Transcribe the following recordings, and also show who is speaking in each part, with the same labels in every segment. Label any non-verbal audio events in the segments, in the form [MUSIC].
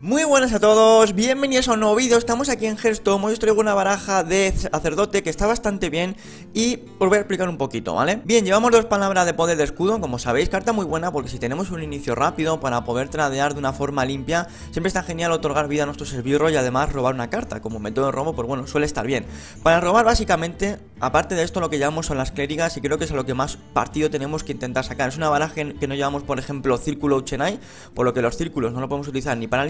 Speaker 1: Muy buenas a todos, bienvenidos a un nuevo vídeo, estamos aquí en Hearthstone, hoy os traigo una baraja de sacerdote que está bastante bien y os voy a explicar un poquito, ¿vale? Bien, llevamos dos palabras de poder de escudo, como sabéis, carta muy buena porque si tenemos un inicio rápido para poder tradear de una forma limpia, siempre está genial otorgar vida a nuestros esbirros y además robar una carta, como método de robo, pues bueno, suele estar bien. Para robar básicamente, aparte de esto lo que llamamos son las clérigas y creo que es a lo que más partido tenemos que intentar sacar, es una baraja que no llevamos por ejemplo círculo Uchenai, por lo que los círculos no lo podemos utilizar ni para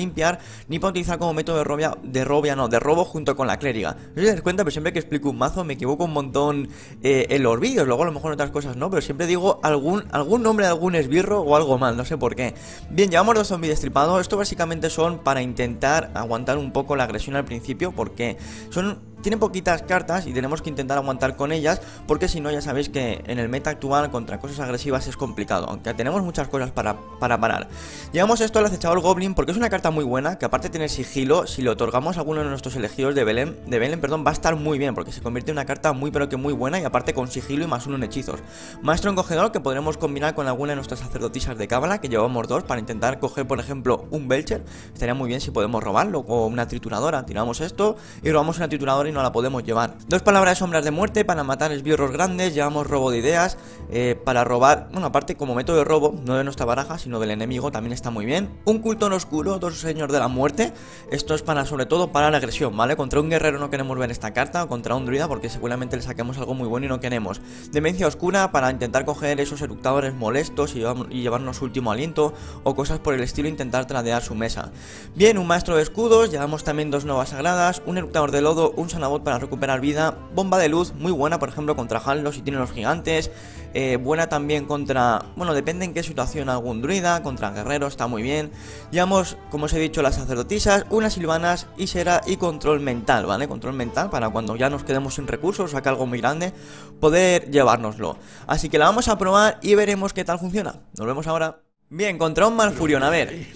Speaker 1: ni para utilizar como método de robia, de robia, no, de robo junto con la clériga. No os das cuenta, pero siempre que explico un mazo me equivoco un montón eh, en los vídeos, luego a lo mejor en otras cosas no, pero siempre digo algún, algún nombre de algún esbirro o algo mal, no sé por qué. Bien, llevamos dos zombies destripados, esto básicamente son para intentar aguantar un poco la agresión al principio, porque son tienen poquitas cartas y tenemos que intentar aguantar con ellas porque si no ya sabéis que en el meta actual contra cosas agresivas es complicado, aunque tenemos muchas cosas para, para parar. Llevamos esto al acechador Goblin porque es una carta muy buena que aparte tener sigilo, si le otorgamos a alguno de nuestros elegidos de Belén, de Belén perdón, va a estar muy bien porque se convierte en una carta muy pero que muy buena y aparte con sigilo y más uno en hechizos. Maestro encogedor que podremos combinar con alguna de nuestras sacerdotisas de cábala que llevamos dos para intentar coger por ejemplo un Belcher, estaría muy bien si podemos robarlo o una trituradora, tiramos esto y robamos una trituradora y no la podemos llevar. Dos palabras sombras de muerte para matar esbirros grandes, llevamos robo de ideas, eh, para robar, bueno, aparte como método de robo, no de nuestra baraja, sino del enemigo, también está muy bien. Un culto oscuro, dos señores de la muerte, esto es para, sobre todo, para la agresión, ¿vale? Contra un guerrero no queremos ver esta carta, o contra un druida, porque seguramente le saquemos algo muy bueno y no queremos. Demencia oscura para intentar coger esos eructadores molestos y, llevarnos su último aliento, o cosas por el estilo, intentar tradear su mesa. Bien, un maestro de escudos, llevamos también dos nuevas sagradas, un eructador de lodo, un sanabot para recuperar vida. Bomba de luz, muy buena, por ejemplo, contra Hanlos y tiene los gigantes. Eh, buena también contra, bueno, depende en qué situación algún druida, contra guerrero, está muy bien. Llevamos, como os he dicho, las sacerdotisas, unas silvanas, y será y control mental, ¿vale? Control mental para cuando ya nos quedemos sin recursos, saca algo muy grande, poder llevárnoslo. Así que la vamos a probar y veremos qué tal funciona. Nos vemos ahora. Bien, contra un Malfurion, a ver.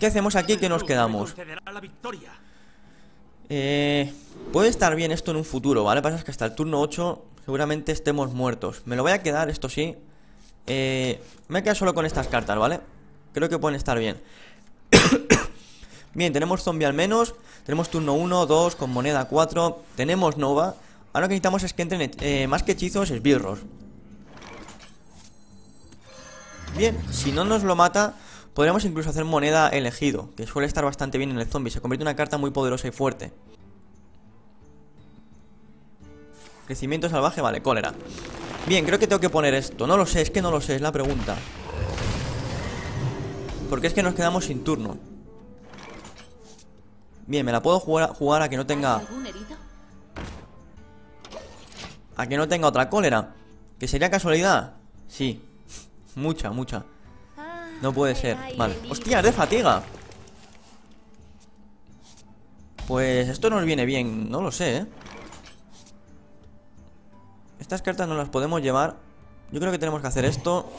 Speaker 1: ¿Qué hacemos aquí que nos quedamos? Eh, puede estar bien esto en un futuro, ¿vale? Pasa que hasta el turno 8 seguramente estemos muertos. Me lo voy a quedar, esto sí. Eh, me quedar solo con estas cartas, ¿vale? Creo que pueden estar bien. [COUGHS] bien, tenemos zombie al menos. Tenemos turno 1, 2, con moneda 4. Tenemos Nova. Ahora lo que necesitamos es que entren eh, más que hechizos, esbirros. Bien, si no nos lo mata, podríamos incluso hacer moneda elegido, que suele estar bastante bien en el zombie. Se convierte en una carta muy poderosa y fuerte. Crecimiento salvaje, vale, cólera. Bien, creo que tengo que poner esto. No lo sé, es que no lo sé, es la pregunta. Porque es que nos quedamos sin turno. Bien, me la puedo jugar, jugar a que no tenga... A que no tenga otra cólera. ¿Que sería casualidad? Sí. Mucha, mucha. No puede ser. Vale. ¡Hostia, es de fatiga! Pues esto nos viene bien. No lo sé, ¿eh? Estas cartas no las podemos llevar. Yo creo que tenemos que hacer esto.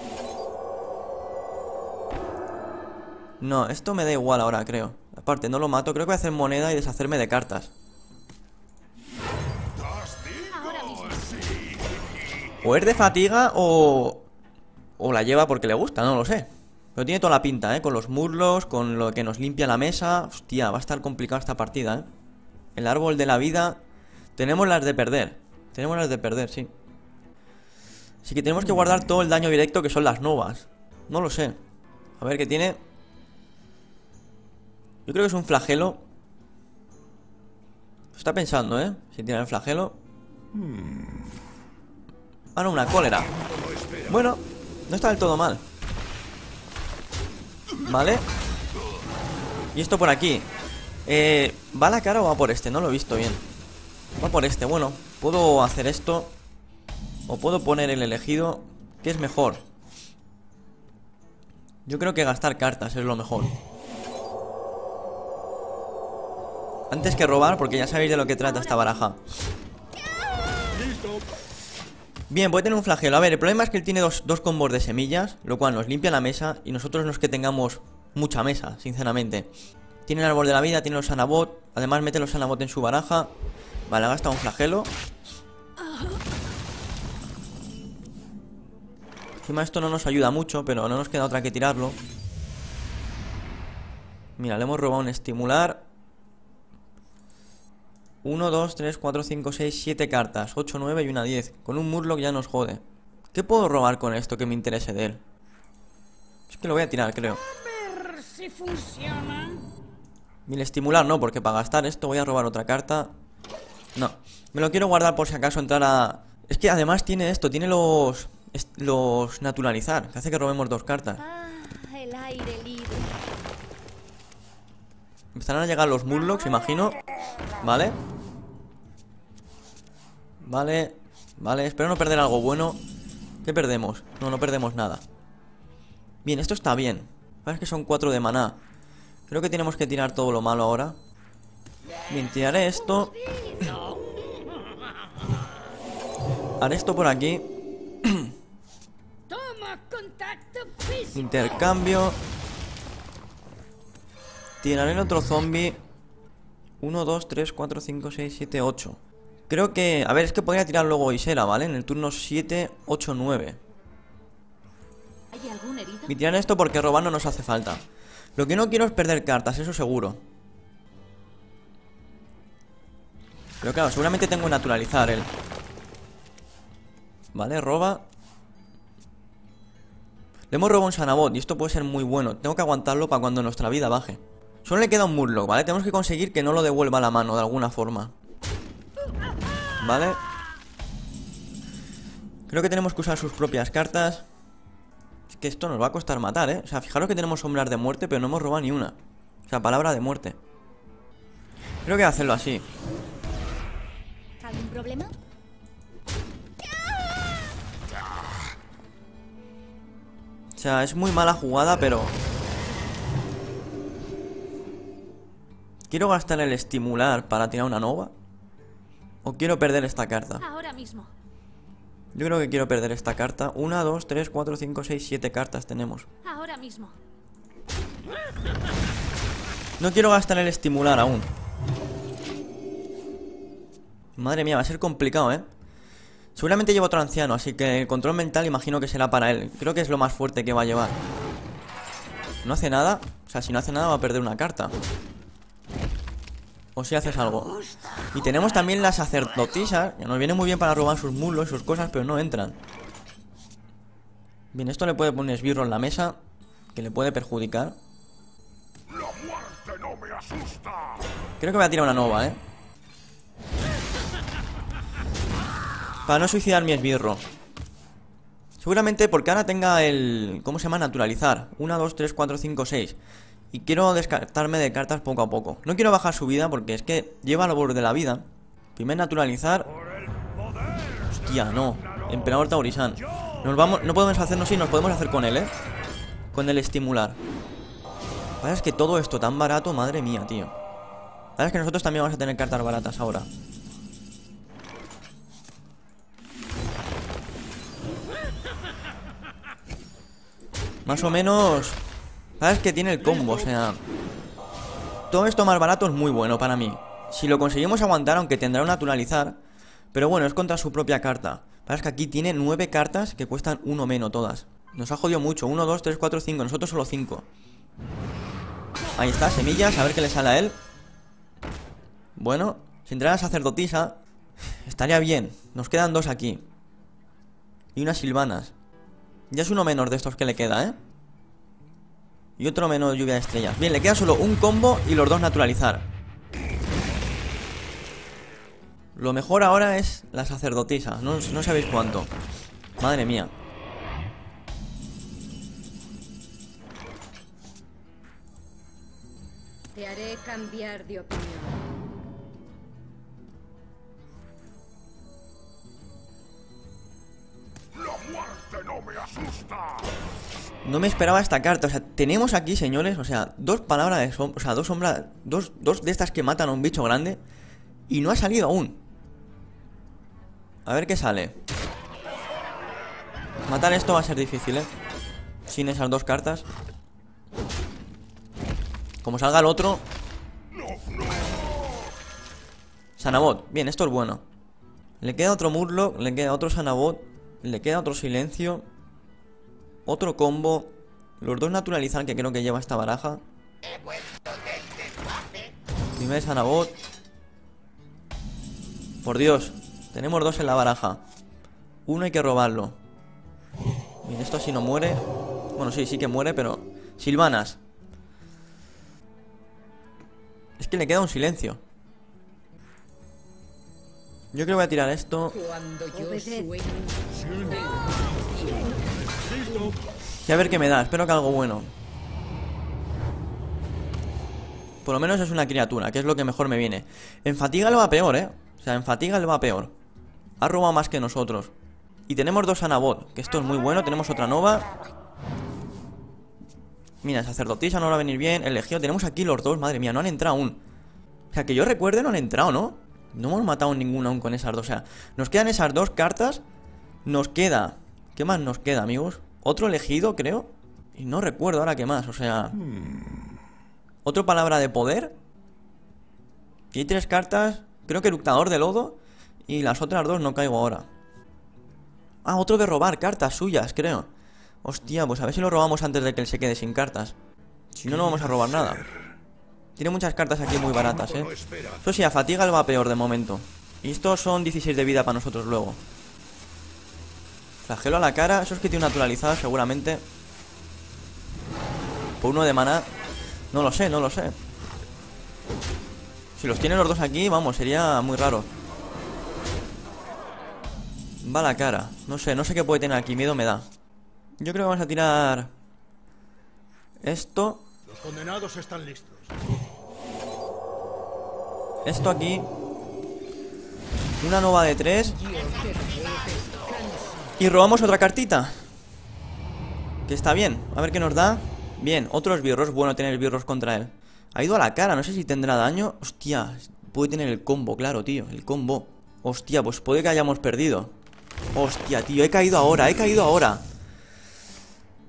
Speaker 1: No, esto me da igual ahora, creo. Aparte, no lo mato. Creo que voy a hacer moneda y deshacerme de cartas. O es de fatiga o... O la lleva porque le gusta, no lo sé Pero tiene toda la pinta, ¿eh? Con los muslos, con lo que nos limpia la mesa. Hostia, va a estar complicada esta partida, ¿eh? El árbol de la vida Tenemos las de perder. Tenemos las de perder, sí. Así que tenemos que guardar todo el daño directo que son las novas. No lo sé. A ver qué tiene Yo creo que es un flagelo. Está pensando, ¿eh? Si tiene el flagelo. Ah, no, una cólera. Bueno, no está del todo mal Vale Y esto por aquí eh, ¿Va a la cara o va por este? No lo he visto bien Va por este, bueno Puedo hacer esto O puedo poner el elegido ¿Qué es mejor? Yo creo que gastar cartas es lo mejor Antes que robar, porque ya sabéis de lo que trata esta baraja Bien, puede tener un flagelo. A ver, el problema es que él tiene dos, combos de semillas, lo cual nos limpia la mesa y nosotros no es que tengamos mucha mesa, sinceramente. Tiene el árbol de la vida, tiene los sanabot, además mete los sanabot en su baraja. Vale, gasta un flagelo. Encima esto no nos ayuda mucho, pero no nos queda otra que tirarlo. Mira, le hemos robado un estimular. 1, 2, 3, 4, 5, 6, 7 cartas. 8, 9 y una 10. Con un Murloc ya nos jode. ¿Qué puedo robar con esto que me interese de él? Es que lo voy a tirar, creo.
Speaker 2: A ver si funciona.
Speaker 1: Mil estimular no, porque para gastar esto voy a robar otra carta. No, me lo quiero guardar por si acaso entrara... Es que además tiene esto, tiene los... Los naturalizar, que hace que robemos dos cartas.
Speaker 3: Ah, el aire libre.
Speaker 1: Empezarán a llegar los Murlocs, imagino. Vale. Vale. Vale, espero no perder algo bueno. ¿Qué perdemos? No, no perdemos nada. Bien, esto está bien. Sabes que son cuatro de maná. Creo que tenemos que tirar todo lo malo ahora. Bien, tiraré esto. Haré esto por aquí. Intercambio. Tiraré el otro zombie. 1, 2, 3, 4, 5, 6, 7, 8. Creo que... A ver, es que podría tirar luego Isera, ¿vale? En el turno 7, 8, 9.
Speaker 3: ¿Hay algún herido?
Speaker 1: Y tirar esto porque robar no nos hace falta. Lo que no quiero es perder cartas, eso seguro. Pero claro, seguramente tengo que naturalizar él. Vale, roba. Le hemos robado un Sanabot y esto puede ser muy bueno. Tengo que aguantarlo para cuando nuestra vida baje. Solo le queda un Murloc, ¿vale? Tenemos que conseguir que no lo devuelva a la mano de alguna forma. ¿Vale? Creo que tenemos que usar sus propias cartas. Es que esto nos va a costar matar, ¿eh? O sea, fijaros que tenemos sombras de muerte, pero no hemos robado ni una. O sea, palabra de muerte. Creo que hacerlo así.
Speaker 3: ¿Algún problema?
Speaker 1: O sea, es muy mala jugada, pero... ¿Quiero gastar el estimular para tirar una nova? ¿O quiero perder esta carta?
Speaker 3: Ahora mismo.
Speaker 1: Yo creo que quiero perder esta carta. Una, dos, tres, cuatro, cinco, seis, siete cartas tenemos.
Speaker 3: Ahora mismo.
Speaker 1: No quiero gastar el estimular aún. Madre mía, va a ser complicado, ¿eh? Seguramente lleva otro anciano, así que el control mental imagino que será para él. Creo que es lo más fuerte que va a llevar. No hace nada. O sea, si no hace nada va a perder una carta. O si haces algo. Y tenemos también las sacerdotisas, que nos viene muy bien para robar sus mulos sus cosas, pero no entran. Bien, esto le puede poner esbirro en la mesa, que le puede perjudicar. Creo que voy a tirar una nova, ¿eh? Para no suicidar mi esbirro. Seguramente porque ahora tenga el... ¿Cómo se llama? Naturalizar. 1, 2, 3, 4, 5, 6. Y quiero descartarme de cartas poco a poco. No quiero bajar su vida porque es que lleva al borde de la vida. Primer naturalizar. Hostia, no. Emperador Taurisan. Nos vamos... No podemos hacernos así, nos podemos hacer con él, ¿eh? Con el estimular. Pasa es que todo esto tan barato, madre mía, tío. Pasa es que nosotros también vamos a tener cartas baratas ahora. Más o menos... Sabes que tiene el combo, o sea... Todo esto más barato es muy bueno para mí. Si lo conseguimos aguantar, aunque tendrá un naturalizar... Pero bueno, es contra su propia carta. Sabes que aquí tiene nueve cartas que cuestan uno menos todas. Nos ha jodido mucho. 1, 2, 3, 4, 5. Nosotros solo 5. Ahí está, semillas. A ver qué le sale a él. Bueno, si entrara sacerdotisa, estaría bien. Nos quedan dos aquí. Y unas silvanas. Ya es uno menos de estos que le queda, ¿eh? Y otro menos lluvia de estrellas. Bien, le queda solo un combo y los dos naturalizar. Lo mejor ahora es la sacerdotisa. No, no sabéis cuánto. Madre mía.
Speaker 4: Te haré cambiar de opinión.
Speaker 1: No me esperaba esta carta. O sea, tenemos aquí, señores, o sea, dos palabras de sombra. O sea, dos sombras. Dos, dos de estas que matan a un bicho grande. Y no ha salido aún. A ver qué sale. Matar esto va a ser difícil, ¿eh? Sin esas dos cartas. Como salga el otro. Sanabot. Bien, esto es bueno. Le queda otro Murloc, le queda otro Sanabot, le queda otro Silencio. Otro combo. Los dos naturalizan que creo que lleva esta baraja. Primer Sanabot. Por Dios, tenemos dos en la baraja. Uno hay que robarlo. Bien, esto así no muere. Bueno, sí, sí que muere, pero... Silvanas. Es que le queda un silencio. Yo creo que voy a tirar esto. Y a ver qué me da. Espero que algo bueno. Por lo menos es una criatura, que es lo que mejor me viene. En fatiga le va peor, ¿eh? O sea, en fatiga le va peor. Ha robado más que nosotros. Y tenemos dos Anabot, que esto es muy bueno. Tenemos otra Nova. Mira, sacerdotisa no va a venir bien. Elegido, tenemos aquí los dos. Madre mía, no han entrado aún. O sea, que yo recuerde, no han entrado, ¿no? No hemos matado ninguna aún con esas dos. O sea, nos quedan esas dos cartas. Nos queda. ¿Qué más nos queda, amigos? Otro elegido, creo. Y no recuerdo ahora qué más. O sea. Otro palabra de poder. Y hay tres cartas. Creo que eructador de lodo. Y las otras dos no caigo ahora. Ah, otro de robar cartas suyas, creo. Hostia, pues a ver si lo robamos antes de que él se quede sin cartas. Si no, no vamos a robar nada. Tiene muchas cartas aquí muy baratas, eh. Eso sí, a fatiga le va peor de momento. Y estos son 16 de vida para nosotros luego. Flagelo a la cara. Eso es que tiene naturalizada seguramente. Por uno de maná. No lo sé, no lo sé. Si los tienen los dos aquí, vamos, sería muy raro. Va a la cara. No sé, no sé qué puede tener aquí. Miedo me da. Yo creo que vamos a tirar... Esto.
Speaker 5: Los condenados están listos.
Speaker 1: Esto aquí. Una nova de tres. Y robamos otra cartita. Que está bien. A ver qué nos da. Bien, otros birros. Bueno tener birros contra él. Ha ido a la cara. No sé si tendrá daño. Hostia. Puede tener el combo, claro, tío. El combo. Hostia, pues puede que hayamos perdido. Hostia, tío. He caído ahora. He caído ahora.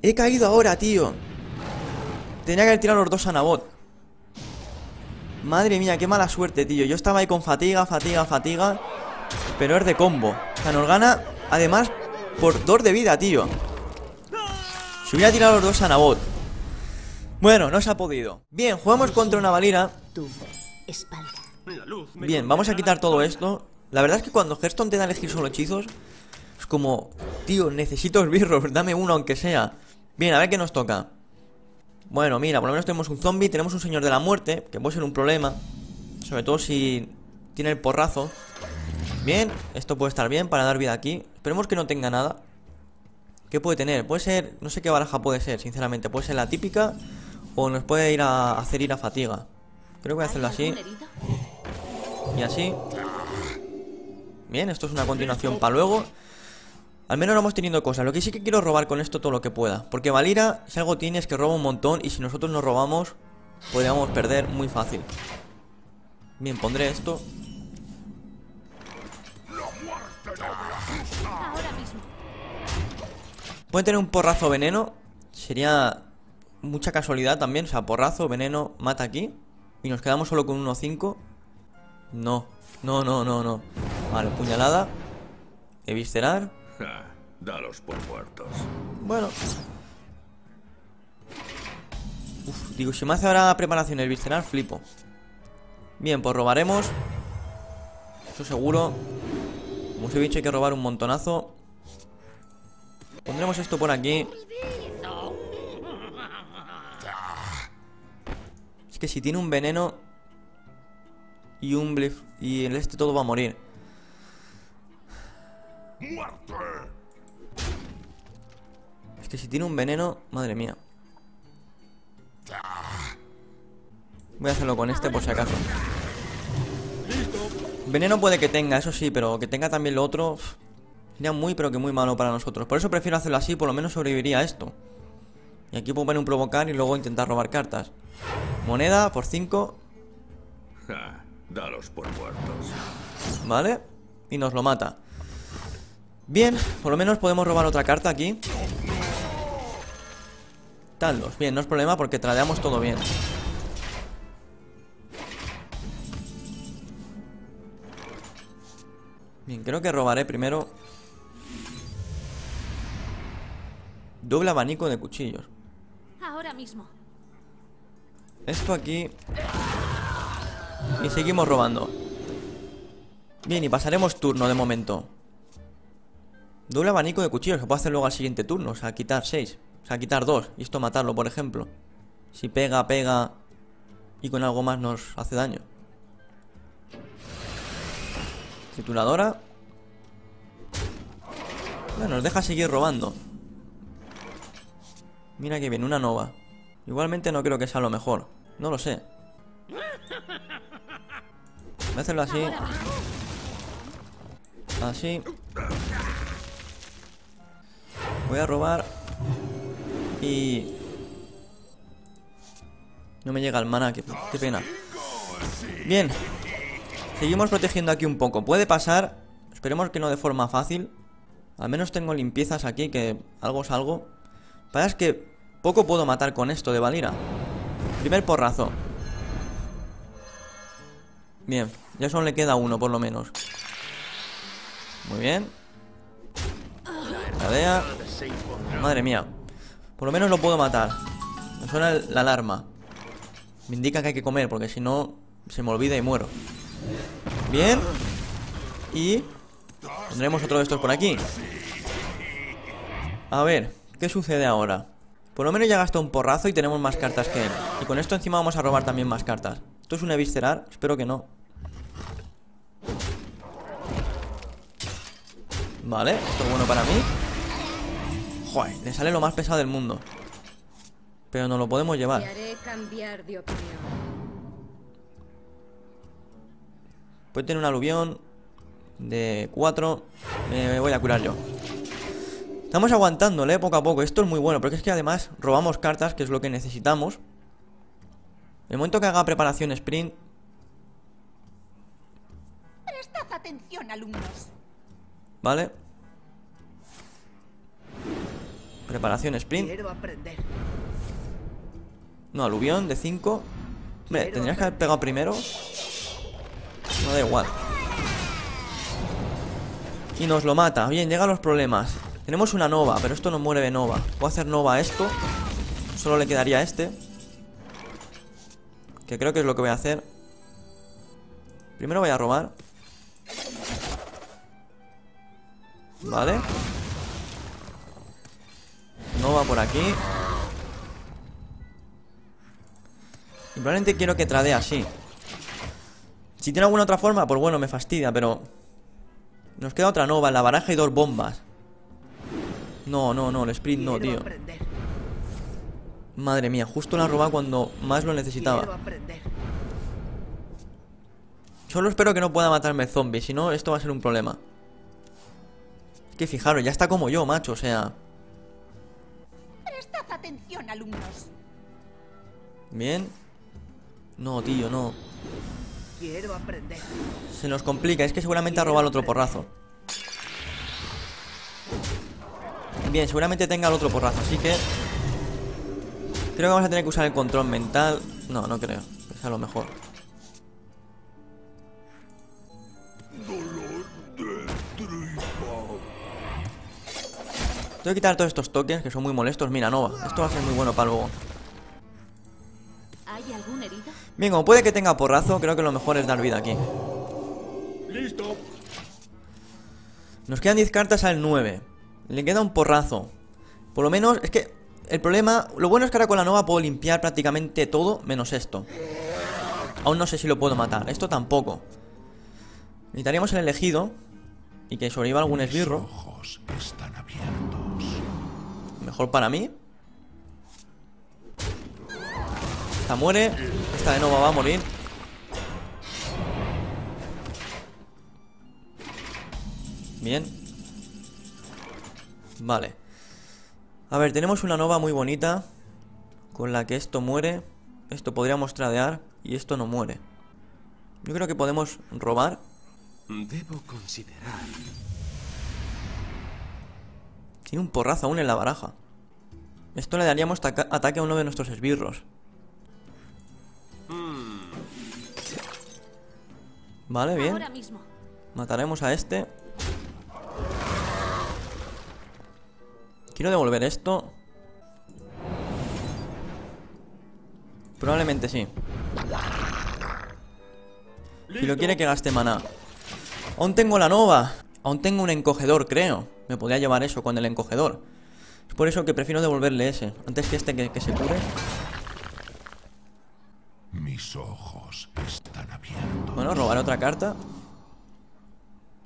Speaker 1: He caído ahora, tío. Tenía que haber tirado los dos a Nabot. Madre mía, qué mala suerte, tío. Yo estaba ahí con fatiga, fatiga, fatiga. Pero es de combo. O sea, nos gana, además, por dos de vida, tío. Se hubiera tirado los dos a Nabot. Bueno, no se ha podido. Bien, jugamos contra una Valira. Bien, vamos a quitar todo esto. La verdad es que cuando Hearthstone te da a elegir solo hechizos, es como, tío, necesito esbirros, [LAUGHS] dame uno aunque sea. Bien, a ver qué nos toca. Bueno, mira, por lo menos tenemos un zombie, tenemos un señor de la muerte, que puede ser un problema. Sobre todo si tiene el porrazo. Bien, esto puede estar bien para dar vida aquí. Esperemos que no tenga nada. ¿Qué puede tener? Puede ser, no sé qué baraja puede ser, sinceramente. Puede ser la típica o nos puede ir a hacer ir a fatiga. Creo que voy a hacerlo
Speaker 3: ¿Hay
Speaker 1: así. Y así. Bien, esto es una continuación para luego. Al menos vamos teniendo cosas. Lo que sí que quiero robar con esto todo lo que pueda. Porque Valira, si algo tiene es que roba un montón. Y si nosotros nos robamos, podríamos perder muy fácil. Bien, pondré esto.
Speaker 3: Ahora mismo.
Speaker 1: Puede tener un porrazo veneno. Sería mucha casualidad también. O sea, porrazo, veneno, mata aquí. Y nos quedamos solo con 1-5. No, no, no, no, no. Vale, puñalada. Eviscerar.
Speaker 6: Dalos por muertos.
Speaker 1: Bueno. Uf, digo, si me hace ahora preparación el visceral, flipo. Bien, pues robaremos. Eso seguro. Como os he dicho, hay que robar un montonazo. Pondremos esto por aquí. Es que si tiene un veneno y un blif y el este todo va a morir. Es que si tiene un veneno, madre mía. Voy a hacerlo con este por si acaso. Veneno puede que tenga, eso sí, pero que tenga también lo otro sería muy pero que muy malo para nosotros. Por eso prefiero hacerlo así, por lo menos sobreviviría a esto. Y aquí puedo poner un provocar y luego intentar robar cartas. Moneda por 5,
Speaker 6: Ja, dalos por muertos.
Speaker 1: ¿vale? Y nos lo mata. Bien, por lo menos podemos robar otra carta aquí. Talos, bien, no es problema porque tradeamos todo bien. Bien, creo que robaré primero Doble abanico de cuchillos.
Speaker 3: Ahora mismo.
Speaker 1: Esto aquí. Y seguimos robando. Bien, y pasaremos turno de momento. Doble abanico de cuchillos Que puedo hacer luego al siguiente turno O sea, quitar 6 O sea, quitar 2 Y esto matarlo, por ejemplo. Si pega, pega Y con algo más nos hace daño. Trituradora. Bueno, nos deja seguir robando. Mira que bien, una nova. Igualmente no creo que sea lo mejor. No lo sé. Voy a hacerlo así. Así. Voy a robar Y No me llega el mana, qué, pena. Bien Seguimos protegiendo aquí un poco. Puede pasar, esperemos que no de forma fácil. Al menos tengo limpiezas aquí Que algo es algo. Pasa es que poco puedo matar con esto de Valira. Primer porrazo. Bien, ya solo le queda uno por lo menos. Muy bien. Cadea Madre mía Por lo menos lo puedo matar. Me suena la alarma. Me indica que hay que comer porque si no Se me olvida y muero. Bien. Y Tendremos otro de estos por aquí. A ver ¿Qué sucede ahora? Por lo menos ya gastó un porrazo y tenemos más cartas que él. Y con esto encima vamos a robar también más cartas. ¿Esto es una visceral? Espero que no. Vale, esto es bueno para mí Joder, le sale lo más pesado del mundo. Pero no lo podemos llevar. Puede tener un aluvión De 4 Me voy a curar yo. Estamos aguantándole poco a poco. Esto es muy bueno Porque es que además robamos cartas Que es lo que necesitamos. El momento que haga preparación sprint.
Speaker 3: Prestad atención, alumnos.
Speaker 1: Vale Preparación sprint. No, aluvión de 5 Hombre, tendrías que haber pegado primero. No da igual. Y nos lo mata. Bien, llegan los problemas. Tenemos una nova, pero esto no muere de nova. Puedo hacer nova a esto. Solo le quedaría a este. Que creo que es lo que voy a hacer. Primero voy a robar. Vale Nova por aquí. Y probablemente quiero que tradee así. Si tiene alguna otra forma, pues bueno, me fastidia, pero Nos queda otra nova en la baraja y dos bombas. No, no, no, el sprint no, tío. Madre mía, justo la ha robado cuando más lo necesitaba. Solo espero que no pueda matarme zombie Si no, esto va a ser un problema. Es que fijaros, ya está como yo, macho, o sea
Speaker 3: Prestad atención, alumnos.
Speaker 1: Bien. No, tío, no.
Speaker 7: Quiero aprender.
Speaker 1: Se nos complica, es que seguramente ha robado el otro porrazo. Bien, seguramente tenga el otro porrazo, así que Creo que vamos a tener que usar el control mental. No, no creo, que sea lo mejor Tengo que quitar todos estos tokens que son muy molestos. Mira, Nova, esto va a ser muy bueno para luego.
Speaker 3: ¿Hay algún herido?
Speaker 1: Bien, como puede que tenga porrazo Creo que lo mejor es dar vida aquí.
Speaker 5: ¡Listo!
Speaker 1: Nos quedan 10 cartas al 9 Le queda un porrazo. Por lo menos, es que el problema Lo bueno es que ahora con la nova puedo limpiar prácticamente todo Menos esto. Aún no sé si lo puedo matar, esto tampoco. Necesitaríamos el elegido Y que sobreviva algún esbirro.
Speaker 6: Ojos están abiertos.
Speaker 1: Mejor para mí. Esta muere. Esta de nuevo va a morir. Bien. Vale. A ver, tenemos una nova muy bonita Con la que esto muere. Esto podríamos tradear Y esto no muere. Yo creo que podemos robar.
Speaker 8: Debo considerar.
Speaker 1: Tiene un porrazo aún en la baraja Esto le daríamos ataque a uno de nuestros esbirros Vale, bien. Mataremos a este Quiero devolver esto Probablemente sí. Si lo quiere que gaste maná. Aún tengo la nova. Aún tengo un encogedor, creo. Me podría llevar eso con el encogedor. Es por eso que prefiero devolverle ese. Antes que este que, que se cure.
Speaker 5: Mis ojos están abiertos.
Speaker 1: Bueno, robar otra carta.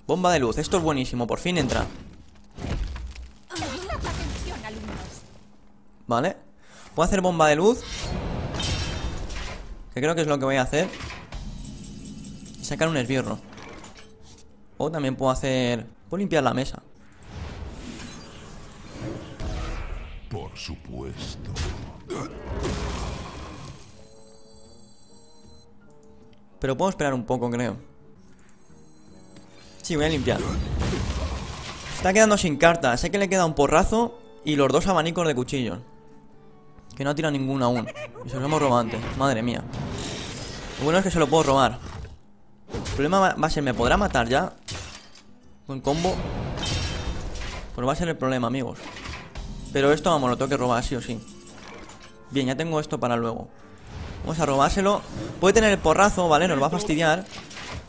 Speaker 1: Bomba de luz. Esto es buenísimo. Por fin entra. Vale. Puedo hacer bomba de luz. Que creo que es lo que voy a hacer. Y sacar un esbirro. O también puedo hacer... Puedo limpiar la mesa. Pero puedo esperar un poco, creo. Sí, voy a limpiar. Está quedando sin cartas. Sé que le queda un porrazo y los dos abanicos de cuchillo. Que no ha tirado ninguno aún. Y se los hemos robado antes. Madre mía. Lo bueno es que se lo puedo robar. El problema va a ser, ¿me podrá matar ya? Con combo. Pues va a ser el problema, amigos. Pero esto, vamos, lo tengo que robar, sí o sí. Bien, ya tengo esto para luego. Vamos a robárselo. Puede tener el porrazo, ¿vale? Nos va a fastidiar.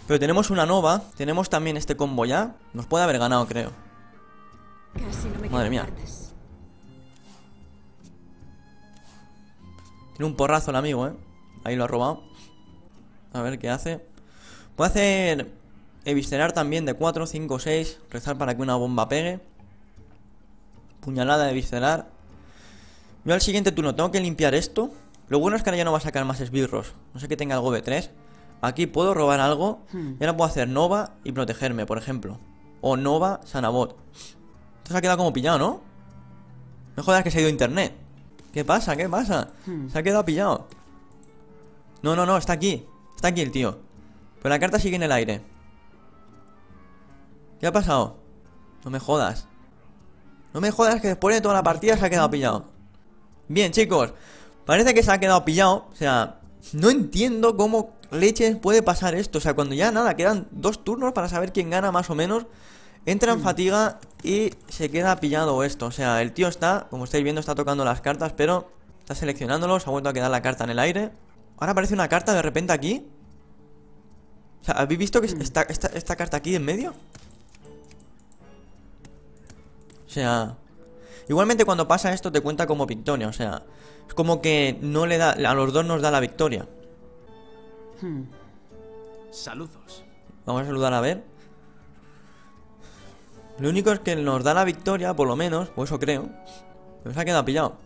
Speaker 1: Pero tenemos una nova. Tenemos también este combo ya. Nos puede haber ganado, creo. Madre mía. Tiene un porrazo el amigo, ¿eh? Ahí lo ha robado. A ver qué hace. Puede hacer eviscerar también de 4, 5, 6. Rezar para que una bomba pegue. Puñalada de viscerar. Yo al siguiente turno tengo que limpiar esto. Lo bueno es que ahora ya no va a sacar más esbirros. No sé que tenga algo de 3. Aquí puedo robar algo. Y ahora puedo hacer Nova y protegerme, por ejemplo. O Nova Sanabot. Esto se ha quedado como pillado, ¿no? No jodas que se ha ido internet. ¿Qué pasa? ¿Qué pasa? Se ha quedado pillado. No, no, no, está aquí. Está aquí el tío. Pero la carta sigue en el aire. ¿Qué ha pasado? No me jodas. No me jodas que después de toda la partida se ha quedado pillado. Bien, chicos. Parece que se ha quedado pillado. O sea, no entiendo cómo leches puede pasar esto. O sea, cuando ya nada, quedan dos turnos para saber quién gana más o menos. Entra en fatiga y se queda pillado esto. O sea, el tío está, como estáis viendo, está tocando las cartas, pero está seleccionándolos. Ha vuelto a quedar la carta en el aire. Ahora aparece una carta de repente aquí. O sea, ¿habéis visto que está esta, esta carta aquí en medio? O sea... Igualmente cuando pasa esto te cuenta como victoria, o sea... Es como que no le da... A los dos nos da la victoria.
Speaker 8: Saludos.
Speaker 1: Vamos a saludar a ver. Lo único es que nos da la victoria, por lo menos, o eso creo. Pero se ha quedado pillado.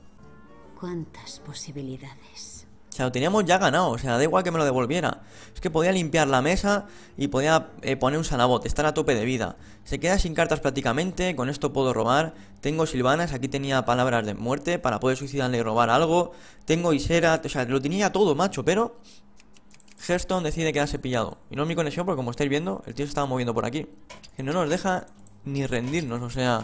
Speaker 4: ¿Cuántas posibilidades?
Speaker 1: O sea, lo teníamos ya ganado, o sea, da igual que me lo devolviera. Es que podía limpiar la mesa y podía eh, poner un sanabot, estar a tope de vida. Se queda sin cartas prácticamente, con esto puedo robar. Tengo silvanas, aquí tenía palabras de muerte para poder suicidarle y robar algo. Tengo Isera, o sea, lo tenía todo, macho, pero... Hearthstone decide quedarse pillado. Y no es mi conexión porque como estáis viendo, el tío se estaba moviendo por aquí. Que no nos deja ni rendirnos, o sea...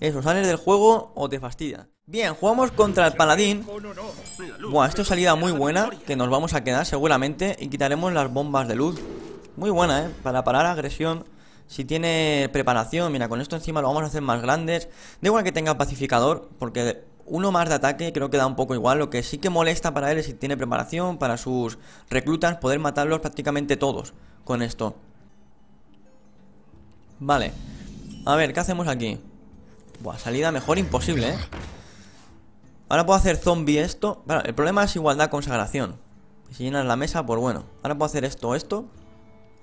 Speaker 1: Eso, sales del juego o te fastidia. Bien, jugamos contra el paladín. Buah, esto es salida muy buena, que nos vamos a quedar seguramente y quitaremos las bombas de luz. Muy buena, ¿eh? Para parar agresión. Si tiene preparación, mira, con esto encima lo vamos a hacer más grandes. Da igual que tenga pacificador, porque uno más de ataque creo que da un poco igual. Lo que sí que molesta para él es si tiene preparación, para sus reclutas, poder matarlos prácticamente todos con esto. Vale. A ver, ¿qué hacemos aquí? Buah, salida mejor imposible, ¿eh? Ahora puedo hacer zombie esto. El problema es igualdad consagración. Si llenas la mesa, pues bueno. Ahora puedo hacer esto, esto.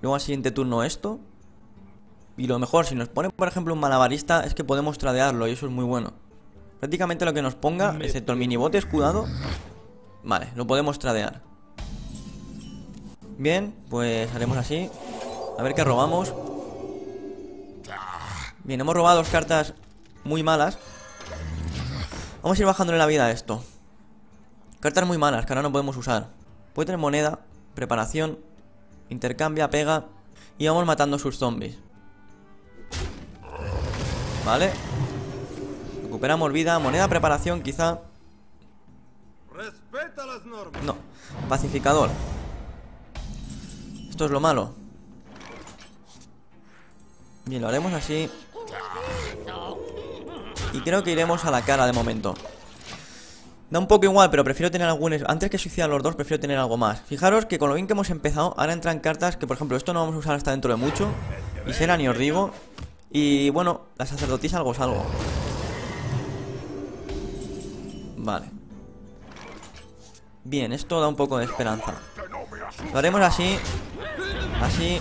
Speaker 1: Luego al siguiente turno esto. Y lo mejor, si nos pone, por ejemplo, un malabarista, es que podemos tradearlo y eso es muy bueno. Prácticamente lo que nos ponga, excepto el minibote escudado. Vale, lo podemos tradear. Bien, pues haremos así. A ver qué robamos. Bien, hemos robado dos cartas muy malas. Vamos a ir bajándole la vida a esto. Cartas muy malas que ahora no podemos usar. Puede tener moneda, preparación, intercambia, pega. Y vamos matando sus zombies. Vale. Recuperamos vida, moneda, preparación, quizá.
Speaker 8: Respeta las normas.
Speaker 1: No, pacificador. Esto es lo malo. Bien, lo haremos así. Y creo que iremos a la cara de momento. Da un poco igual, pero prefiero tener algunos... Antes que suicidar los dos, prefiero tener algo más. Fijaros que con lo bien que hemos empezado, ahora entran cartas que, por ejemplo, esto no vamos a usar hasta dentro de mucho. Y será ni os digo. Y bueno, la sacerdotisa algo es algo. Vale. Bien, esto da un poco de esperanza. Lo haremos así. Así.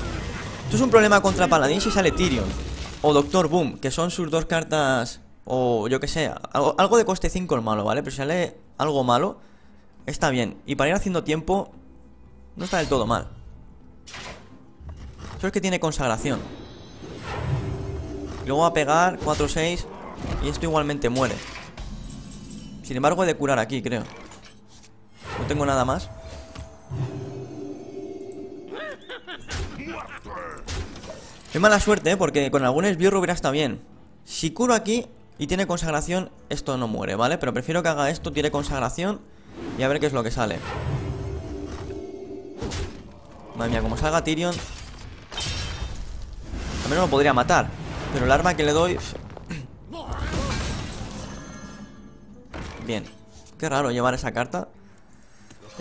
Speaker 1: Esto es un problema contra Paladín si sale Tyrion. O Doctor Boom, que son sus dos cartas. O yo que sé. Algo, algo de coste 5 es malo, ¿vale? Pero si sale algo malo, está bien. Y para ir haciendo tiempo, no está del todo mal. Eso es que tiene consagración. Luego va a pegar 4-6 y esto igualmente muere. Sin embargo, he de curar aquí, creo. No tengo nada más. Es mala suerte, ¿eh? Porque con algún esbirro hubiera estado bien. Si curo aquí y tiene consagración, esto no muere, ¿vale? Pero prefiero que haga esto, tiene consagración y a ver qué es lo que sale. Madre mía, como salga Tyrion... Al menos lo podría matar. Pero el arma que le doy... [CLEARS THROAT] Bien. Qué raro llevar esa carta.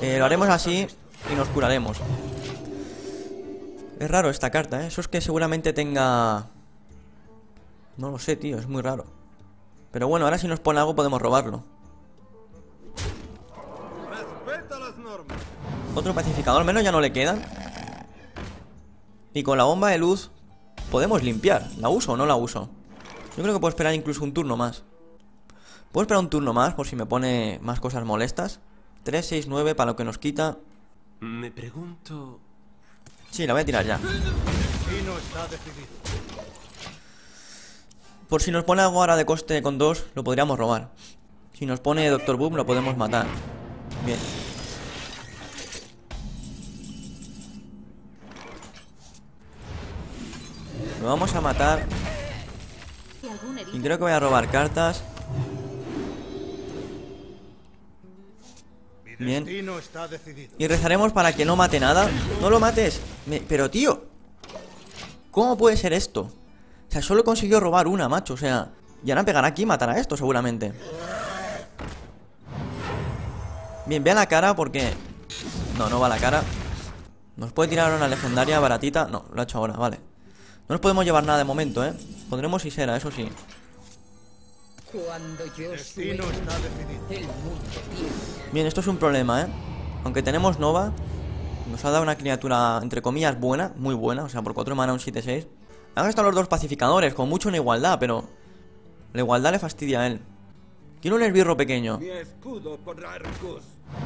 Speaker 1: Eh, lo haremos así y nos curaremos. Es raro esta carta, ¿eh? Eso es que seguramente tenga... No lo sé, tío, es muy raro. Pero bueno, ahora si nos pone algo podemos robarlo.
Speaker 8: Respeta las normas.
Speaker 1: Otro pacificador, al menos ya no le quedan. Y con la bomba de luz podemos limpiar. ¿La uso o no la uso? Yo creo que puedo esperar incluso un turno más. Puedo esperar un turno más por si me pone más cosas molestas. 3, 6, 9 para lo que nos quita.
Speaker 8: Me pregunto...
Speaker 1: Sí, la voy a tirar ya.
Speaker 7: Destino está decidido.
Speaker 1: Por si nos pone algo ahora de coste con 2, lo podríamos robar. Si nos pone Doctor Boom, lo podemos matar. Bien. Lo vamos a matar.
Speaker 4: ¿Y
Speaker 1: creo que voy a robar cartas. Bien. Y rezaremos para que no mate nada. No lo mates. Me- Pero tío. ¿Cómo puede ser esto? O sea, solo consiguió robar una, macho. O sea, y ahora pegará aquí y matará a esto, seguramente. Bien, ve a la cara porque... No, no va a la cara. ¿Nos puede tirar una legendaria baratita? No, lo ha hecho ahora, vale. No nos podemos llevar nada de momento, ¿eh? Pondremos Isera, eso sí.
Speaker 2: Cuando yo
Speaker 7: Mi destino
Speaker 2: sueño,
Speaker 7: está decidido.
Speaker 2: el mundo tiene.
Speaker 1: Bien, esto es un problema, ¿eh? Aunque tenemos Nova, nos ha dado una criatura, entre comillas, buena, muy buena, o sea, por 4 mana un 7-6. Han gastado los dos pacificadores, con mucho en igualdad, pero la igualdad le fastidia a él. Quiero un esbirro pequeño.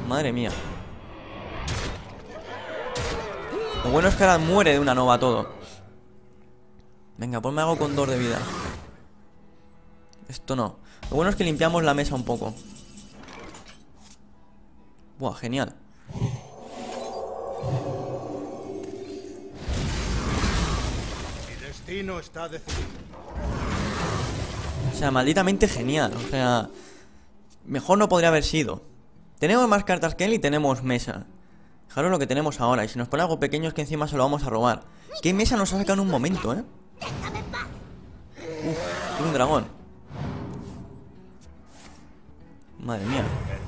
Speaker 1: Madre mía. Lo bueno es que ahora muere de una nova todo. Venga, ponme algo con dos de vida. Esto no. Lo bueno es que limpiamos la mesa un poco. Buah, genial. O sea, malditamente genial. O sea, mejor no podría haber sido. Tenemos más cartas que él y tenemos mesa. Fijaros lo que tenemos ahora. Y si nos pone algo pequeño es que encima se lo vamos a robar. ¿Qué mesa nos ha sacado en un momento, eh? Uf, un dragón. Madre mía.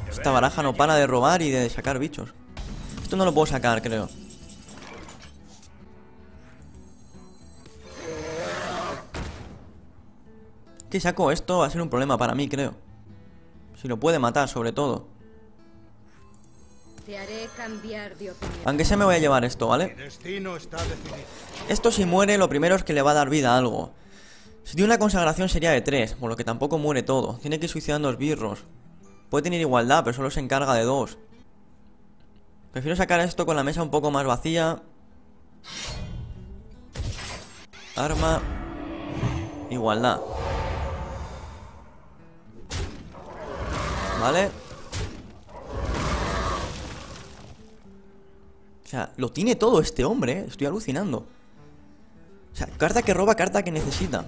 Speaker 1: Esta baraja no para de robar y de sacar bichos. Esto no lo puedo sacar, creo. ¿Qué saco? Esto va a ser un problema para mí, creo. Si lo puede matar, sobre todo.
Speaker 4: Te haré cambiar de opinión.
Speaker 1: Aunque sea me voy a llevar esto, ¿vale?
Speaker 7: destino está decidido.
Speaker 1: Esto si muere, lo primero es que le va a dar vida a algo. Si tiene una consagración sería de 3, por lo que tampoco muere todo. Tiene que ir suicidando los birros. Puede tener igualdad, pero solo se encarga de dos. Prefiero sacar esto con la mesa un poco más vacía. Arma. Igualdad. ¿Vale? O sea, lo tiene todo este hombre, ¿eh? Estoy alucinando. O sea, carta que roba, carta que necesita.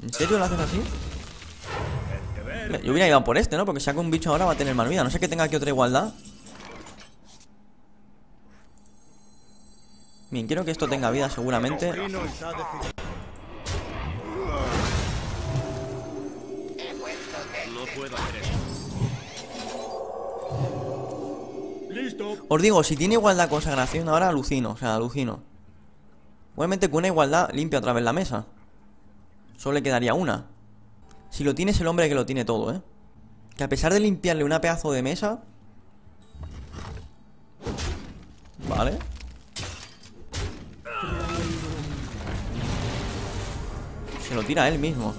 Speaker 1: ¿En serio lo haces así? Yo hubiera ido por este, ¿no? Porque si saco un bicho ahora va a tener más vida. No sé que tenga aquí otra igualdad. Bien, quiero que esto tenga vida seguramente.
Speaker 8: No puedo
Speaker 1: Os digo, si tiene igualdad consagración, ahora alucino, o sea, alucino. Igualmente con una igualdad limpia otra vez la mesa. Solo le quedaría una. Si lo tiene es el hombre que lo tiene todo, ¿eh? Que a pesar de limpiarle una pedazo de mesa... Vale. Se lo tira él mismo.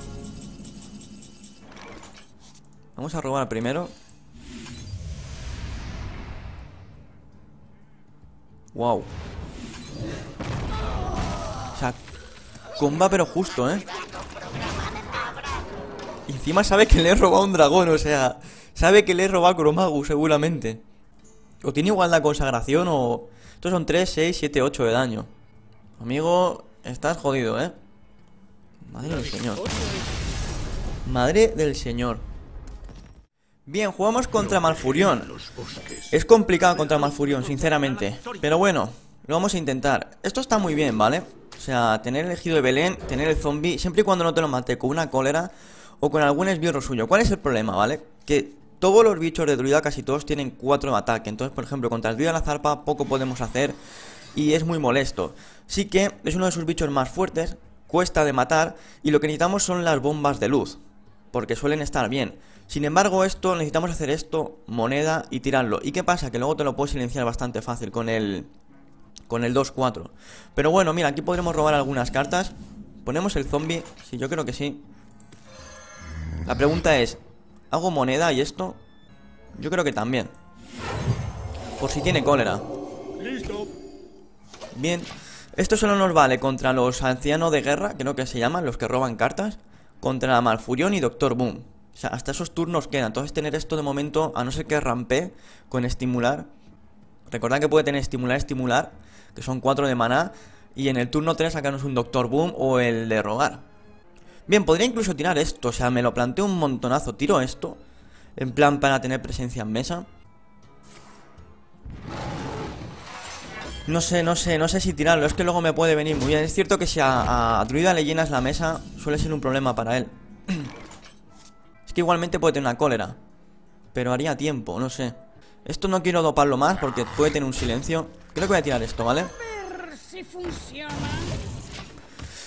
Speaker 1: Vamos a robar primero. Wow. O sea, comba pero justo, ¿eh? Y encima sabe que le he robado un dragón, o sea, sabe que le he robado a Cromagus seguramente. O tiene igual la consagración o... Estos son 3, 6, 7, 8 de daño. Amigo, estás jodido, ¿eh? Madre del señor. Madre del señor. Bien, jugamos contra Malfurión. Es complicado contra Malfurión, sinceramente. Pero bueno, lo vamos a intentar. Esto está muy bien, ¿vale? O sea, tener el elegido de Belén, tener el zombie, siempre y cuando no te lo mate con una cólera o con algún esbirro suyo. ¿Cuál es el problema, vale? Que todos los bichos de druida, casi todos, tienen 4 de ataque. Entonces, por ejemplo, contra el druida de la zarpa poco podemos hacer y es muy molesto. Sí que es uno de sus bichos más fuertes, cuesta de matar y lo que necesitamos son las bombas de luz, porque suelen estar bien. Sin embargo, esto necesitamos hacer esto, moneda y tirarlo. ¿Y qué pasa? Que luego te lo puedo silenciar bastante fácil con el con el 2-4. Pero bueno, mira, aquí podremos robar algunas cartas. Ponemos el zombie, sí, yo creo que sí. La pregunta es, ¿hago moneda y esto? Yo creo que también. Por si tiene cólera. Bien. Esto solo nos vale contra los ancianos de guerra, creo que se llaman, los que roban cartas. Contra Malfurión y Doctor Boom. O sea, hasta esos turnos quedan. Entonces tener esto de momento, a no ser que rampe con estimular. Recordad que puede tener estimular, estimular, que son 4 de maná. Y en el turno 3 sacarnos un Doctor Boom o el de rogar. Bien, podría incluso tirar esto. O sea, me lo planteo un montonazo. Tiro esto. En plan para tener presencia en mesa. No sé, no sé, no sé si tirarlo. Es que luego me puede venir muy bien. Es cierto que si a, a Druida le llenas la mesa, suele ser un problema para él. [CLEARS THROAT] es que igualmente puede tener una cólera. Pero haría tiempo, no sé. Esto no quiero doparlo más porque puede tener un silencio. Creo que voy a tirar esto, ¿vale?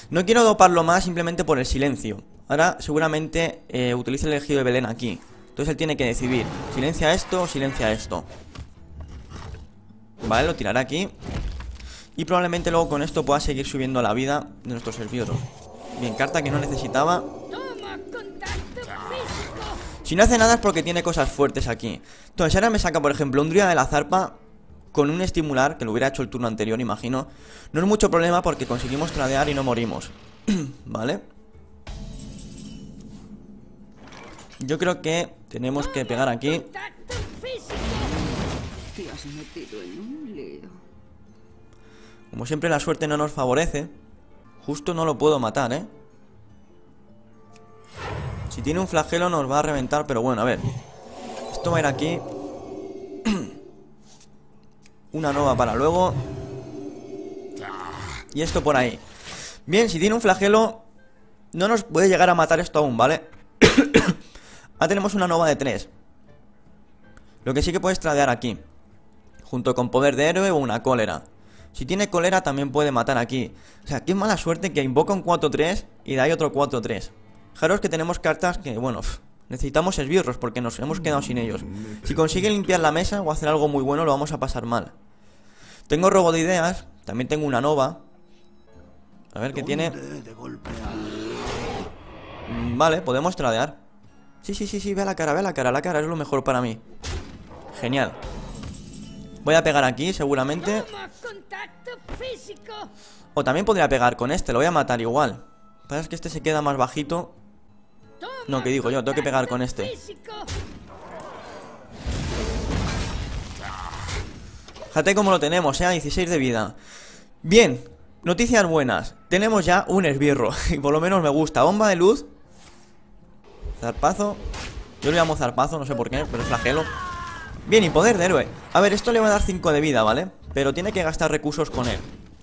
Speaker 1: No quiero doparlo más simplemente por el silencio. Ahora seguramente eh, utilice el elegido de Belén aquí. Entonces él tiene que decidir, silencia esto o silencia esto. Vale, lo tirará aquí. Y probablemente luego con esto pueda seguir subiendo la vida de nuestro servidor. Bien, carta que no necesitaba. Si no hace nada es porque tiene cosas fuertes aquí. Entonces ahora me saca, por ejemplo, un druida de la zarpa con un estimular, que lo hubiera hecho el turno anterior, imagino. No es mucho problema porque conseguimos tradear y no morimos. [CLEARS THROAT] ¿Vale? Yo creo que tenemos que pegar aquí. Como siempre la suerte no nos favorece. Justo no lo puedo matar, ¿eh? Si tiene un flagelo nos va a reventar, pero bueno, a ver. Esto va a ir aquí. [CLEARS THROAT] Una nova para luego. Y esto por ahí. Bien, si tiene un flagelo, no nos puede llegar a matar esto aún, ¿vale? [CLEARS THROAT] Ahora tenemos una nova de 3. Lo que sí que puedes tradear aquí. Junto con poder de héroe o una cólera. Si tiene cólera también puede matar aquí. O sea, qué mala suerte que invoca un 4-3 y de ahí otro 4-3. Fijaros que tenemos cartas que, bueno, necesitamos esbirros porque nos hemos quedado sin ellos. Si consigue limpiar la mesa o hacer algo muy bueno, lo vamos a pasar mal. Tengo robo de ideas, también tengo una nova. A ver qué tiene. Mm, Vale, podemos tradear. Sí, sí, sí, sí, ve la cara, ve la cara, la cara es lo mejor para mí. Genial. Voy a pegar aquí, seguramente. O también podría pegar con este, lo voy a matar igual. Lo que pasa es que este se queda más bajito. No, que digo yo, tengo que pegar con este. Fíjate cómo lo tenemos, ¿eh? 16 de vida. Bien, noticias buenas. Tenemos ya un esbirro. [LAUGHS] Y por lo menos me gusta. Bomba de luz. Zarpazo. Yo lo llamo zarpazo, no sé por qué, pero es flagelo. Bien, y poder de héroe. A ver, esto le va a dar 5 de vida, ¿vale? Pero tiene que gastar recursos con él.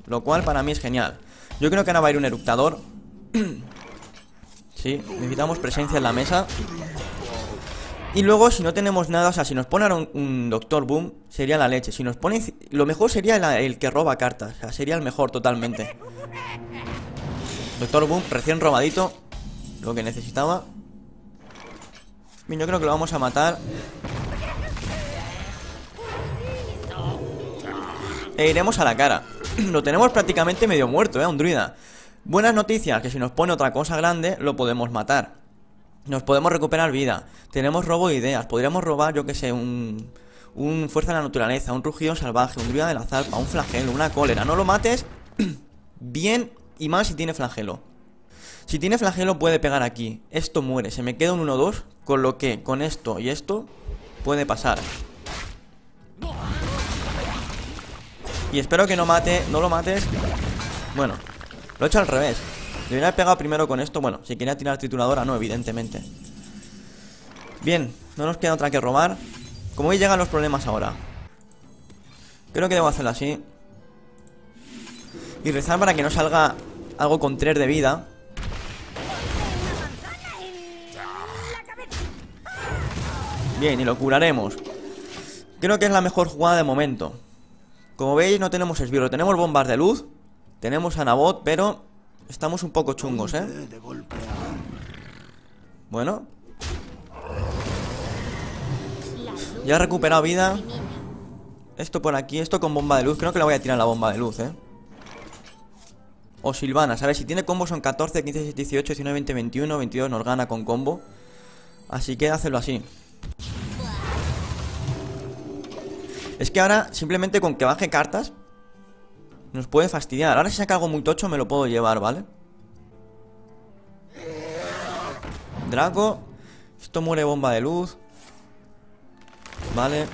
Speaker 1: Lo cual para mí es genial. Yo creo que ahora va a ir un eructador. [CLEARS THROAT] sí, necesitamos presencia en la mesa. Y luego, si no tenemos nada, o sea, si nos pone ahora un, un Doctor Boom, sería la leche. Si nos pone... Lo mejor sería el, que roba cartas. O sea, sería el mejor totalmente. Doctor Boom, recién robadito. Lo que necesitaba. Yo creo que lo vamos a matar. E iremos a la cara. [CLEARS THROAT] lo tenemos prácticamente medio muerto, ¿eh? Un druida. Buenas noticias, que si nos pone otra cosa grande, lo podemos matar. Nos podemos recuperar vida. Tenemos robo de ideas. Podríamos robar, yo que sé, un... Un fuerza de la naturaleza, un rugido salvaje, un druida de la zarpa, un flagelo, una cólera. No lo mates [CLEARS THROAT] bien y más si tiene flagelo. Si tiene flagelo puede pegar aquí. Esto muere. Se me queda un 1-2. Con lo que con esto y esto puede pasar. Y espero que no mate. No lo mates. Bueno, lo he hecho al revés. Debería haber pegado primero con esto. Bueno, si quería tirar trituradora, no, evidentemente. Bien, no nos queda otra que robar. Como veis, llegan los problemas ahora. Creo que debo hacerlo así. Y rezar para que no salga algo con 3 de vida. Bien, y lo curaremos. Creo que es la mejor jugada de momento. Como veis, no tenemos esbirro. Tenemos bombas de luz. Tenemos anabot, pero estamos un poco chungos, ¿eh? Bueno. Ya he recuperado vida. Esto por aquí, esto con bomba de luz. Creo que le voy a tirar la bomba de luz, ¿eh? O Silvana, ¿sabes? Si tiene combo son 14, 15, 17, 18, 19, 20, 21, 22 nos gana con combo. Así que hacerlo así. Es que ahora, simplemente con que baje cartas Nos puede fastidiar. Ahora si saca algo muy tocho me lo puedo llevar, ¿vale? Draco. Esto muere bomba de luz. Vale.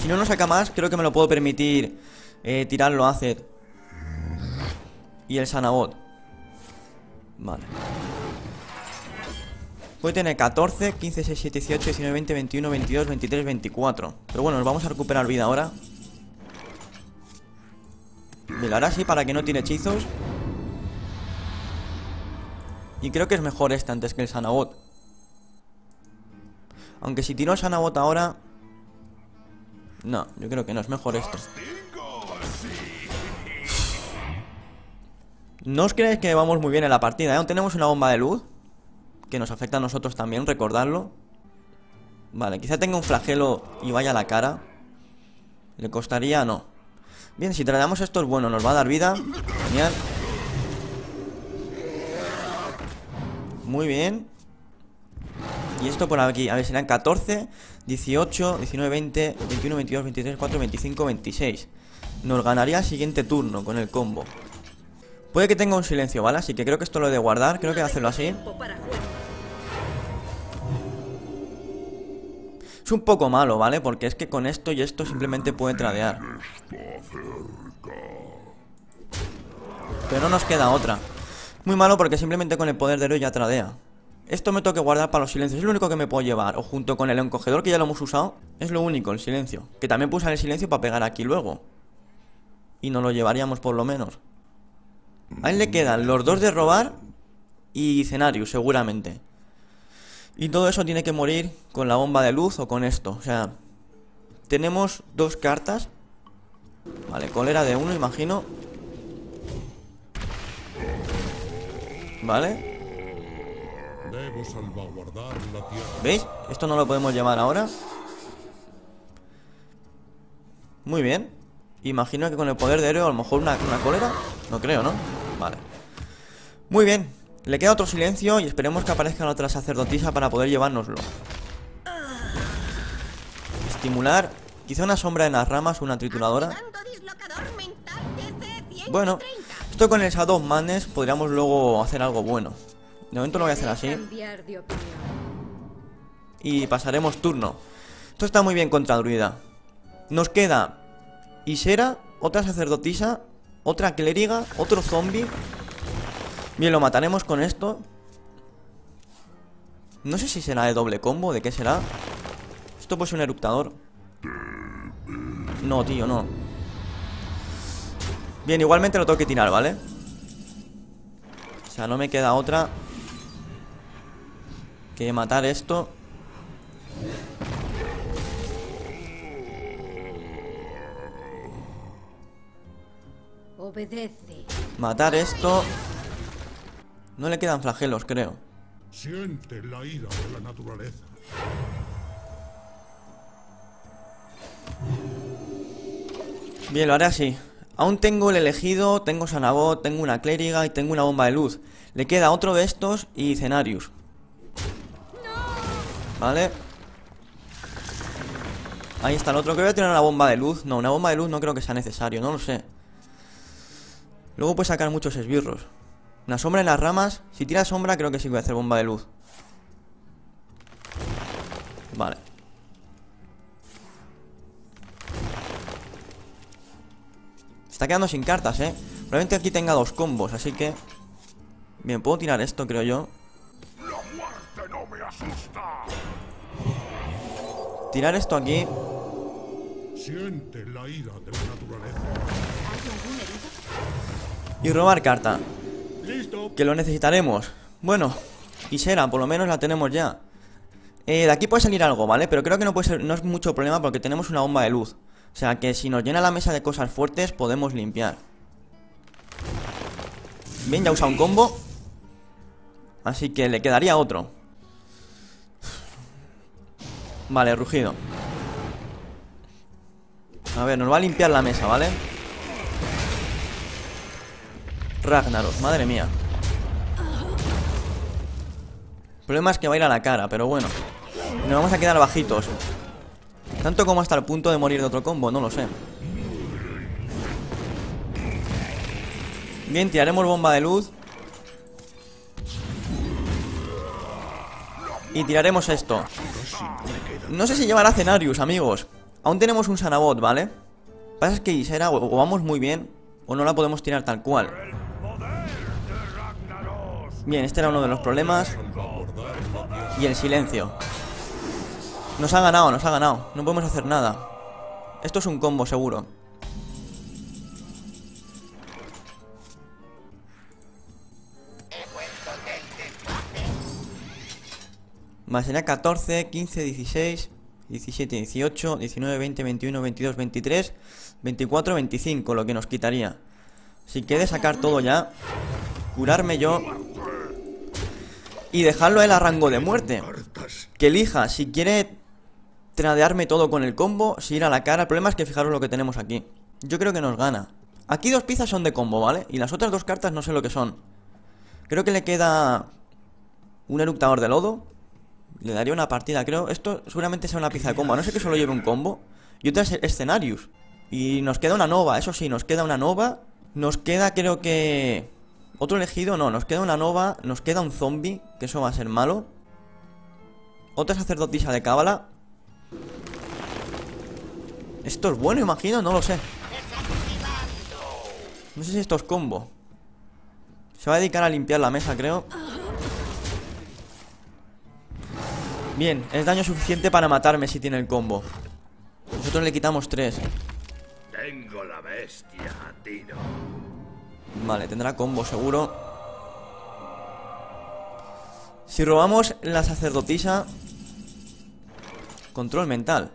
Speaker 1: Si no nos saca más, creo que me lo puedo permitir eh, Tirarlo Acid Y el Sanabot Vale Puede tener 14, 15, 16, 17, 18, 19, 20, 21, 22, 23, 24 Pero bueno, nos vamos a recuperar vida ahora. Bien, ahora sí, para que no tiene hechizos. Y creo que es mejor este antes que el Sanabot Aunque si tiro el Sanabot ahora No, yo creo que no, es mejor esto No os creáis que vamos muy bien en la partida, ¿eh? Tenemos una bomba de luz que nos afecta a nosotros también, recordarlo. Vale, quizá tenga un flagelo y vaya a la cara. ¿Le costaría? No. Bien, si tratamos esto es bueno, nos va a dar vida. Genial. Muy bien. Y esto por aquí, a ver, serán 14, 18, 19, 20, 21, 22, 23, 4, 25, 26. Nos ganaría el siguiente turno con el combo. Puede que tenga un silencio, ¿vale? Así que creo que esto lo he de guardar, creo que voy a hacerlo así. Es un poco malo, ¿vale? Porque es que con esto y esto simplemente puede tradear. Pero no nos queda otra. Muy malo porque simplemente con el poder de héroe ya tradea. Esto me tengo que guardar para los silencios. Es lo único que me puedo llevar. O junto con el encogedor que ya lo hemos usado Es lo único, el silencio. Que también puedo usar el silencio para pegar aquí luego. Y nos lo llevaríamos por lo menos. A él le quedan los dos de robar Y escenario, seguramente y todo eso tiene que morir con la bomba de luz o con esto. O sea, tenemos dos cartas. Vale, cólera de uno, imagino. Vale. ¿Veis? Esto no lo podemos llevar ahora. Muy bien. Imagino que con el poder de héroe a lo mejor una, una cólera. No creo, ¿no? Vale. Muy bien. Le queda otro silencio y esperemos que aparezca otra sacerdotisa para poder llevárnoslo. Estimular. Quizá una sombra en las ramas una trituradora. Bueno, esto con el Shadow Madness podríamos luego hacer algo bueno. De momento lo voy a hacer así. Y pasaremos turno. Esto está muy bien contra druida. Nos queda Isera, otra sacerdotisa, otra clériga, otro zombie Bien, lo mataremos con esto No sé si será de doble combo, ¿de qué será? Esto puede ser un eructador No, tío, no Bien, igualmente lo tengo que tirar, ¿vale? O sea, no me queda otra Que matar esto
Speaker 2: Obedece.
Speaker 1: Matar esto No le quedan flagelos, creo.
Speaker 5: Siente la ira de la naturaleza.
Speaker 1: Bien, lo haré así. Aún tengo el elegido, tengo Sanabot, tengo una clériga y tengo una bomba de luz. Le queda otro de estos y Cenarius. Vale. Ahí está el otro, que voy a tirar una bomba de luz. No, una bomba de luz no creo que sea necesario, no lo sé. Luego puede sacar muchos esbirros Una sombra en las ramas. Si tira sombra creo que sí voy a hacer bomba de luz. Vale. Está quedando sin cartas, eh. Probablemente aquí tenga dos combos, así que Bien, puedo tirar esto, creo yo.
Speaker 5: La muerte no me asusta.
Speaker 1: Tirar esto aquí.
Speaker 5: Siente la ira de la naturaleza.
Speaker 1: Y robar carta
Speaker 5: Listo.
Speaker 1: Que lo necesitaremos. Bueno, quisiera, por lo menos la tenemos ya. Eh, De aquí puede salir algo, ¿vale? Pero creo que no puede ser, no es mucho problema porque tenemos una bomba de luz. O sea que si nos llena la mesa de cosas fuertes Podemos limpiar. Bien, ya usa un combo. Así que le quedaría otro. Vale, rugido. A ver, nos va a limpiar la mesa, ¿vale? Ragnaros, madre mía. El problema es que va a ir a la cara, pero bueno. Nos vamos a quedar bajitos. Tanto como hasta el punto de morir de otro combo, no lo sé. Bien, tiraremos bomba de luz. Y tiraremos esto. No sé si llevará Cenarius, amigos. Aún tenemos un Sanabot, ¿vale? Pasa es que Isera o vamos muy bien O no la podemos tirar tal cual Bien, este era uno de los problemas. Y el silencio. Nos ha ganado, nos ha ganado. No podemos hacer nada. Esto es un combo seguro. Vale, sería 14, 15, 16 17, 18, 19, 20, 21, 22, 23 24, 25 Lo que nos quitaría. Si quede sacar todo ya Curarme yo Y dejarlo él a rango de muerte Que elija si quiere Tradearme todo con el combo Si ir a la cara, el problema es que fijaros lo que tenemos aquí Yo creo que nos gana Aquí dos piezas son de combo, ¿vale? Y las otras dos cartas no sé lo que son Creo que le queda Un eructador de lodo le daría una partida, creo. Esto seguramente sea una pieza de combo. A no sé que solo lleve un combo. Y otra es escenarios. Y nos queda una nova, eso sí, nos queda una nova. Nos queda, creo que. Otro elegido, no, nos queda una nova. Nos queda un zombie, que eso va a ser malo. Otra sacerdotisa de cábala. Esto es bueno, imagino, no lo sé. No sé si esto es combo. Se va a dedicar a limpiar la mesa, creo. Bien, es daño suficiente para matarme si tiene el combo Nosotros le quitamos 3
Speaker 6: Tengo la bestia a tiro.
Speaker 1: Vale, tendrá combo seguro. Si robamos la sacerdotisa Control mental.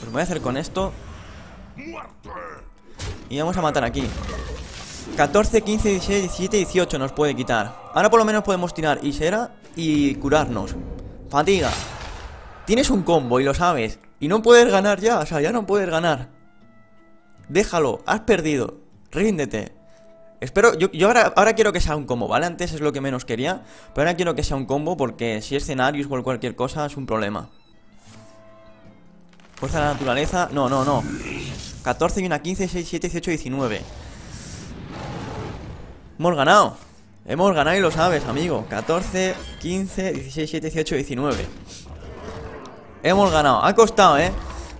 Speaker 1: Pues voy a hacer con esto. Y vamos a matar aquí. 14, 15, 16, 17, 18 nos puede quitar. Ahora por lo menos podemos tirar Isera y curarnos. Fatiga. Tienes un combo y lo sabes. Y no puedes ganar ya, o sea, ya no puedes ganar Déjalo, has perdido Ríndete. Espero, yo, yo ahora, ahora quiero que sea un combo, ¿vale? Antes es lo que menos quería Pero ahora quiero que sea un combo porque si es escenarios o cualquier cosa es un problema. Fuerza de la naturaleza No, no, no. 14 y una 15, 6, 7, 18, 19 Hemos ganado Hemos ganado y lo sabes, amigo. 14, 15, 16, 17, 18, 19 Hemos ganado Ha costado, ¿eh?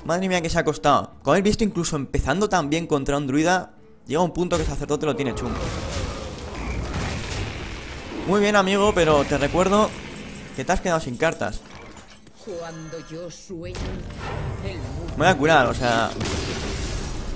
Speaker 1: Madre mía que se ha costado Como habéis visto, incluso empezando tan bien contra un druida Llega un punto que el sacerdote lo tiene chungo. Muy bien, amigo, pero te recuerdo Que te has quedado sin cartas. Me voy a curar, o sea...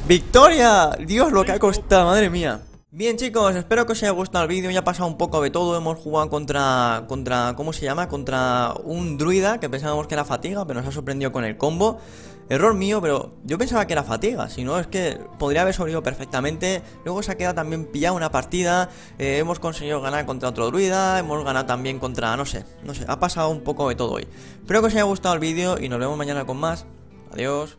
Speaker 1: ¡Victoria! Dios, lo que ha costado, madre mía. Bien chicos, espero que os haya gustado el vídeo, ya ha pasado un poco de todo, hemos jugado contra, contra, ¿cómo se llama? Contra un druida que pensábamos que era fatiga, pero nos ha sorprendido con el combo Error mío, pero yo pensaba que era fatiga, si no es que podría haber sobrevivido perfectamente. Luego se ha quedado también pillado una partida, eh, hemos conseguido ganar contra otro druida, hemos ganado también contra, no sé, no sé, ha pasado un poco de todo hoy. Espero que os haya gustado el vídeo y nos vemos mañana con más, adiós